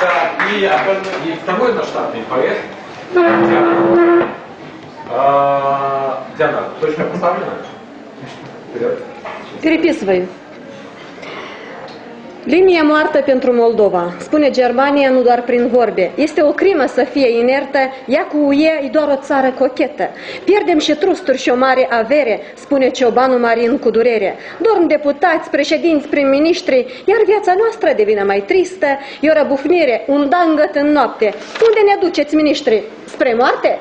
Да, и, и второй наш штатный Диана. Диана, точка поставлена? Вперед. Переписываю. Linie moartă pentru Moldova, spune Germania nu doar prin vorbe. Este o crimă să fie inertă, ea cu UE e doar o țară cochetă. Pierdem și trusturi și o mare avere, spune Ciobanu Marin cu durere. Dorm deputați, președinți, prim-ministri, iar viața noastră devine mai tristă. E o răbufnire, un dangăt în noapte. Unde ne duceți, ministri? Spre moarte?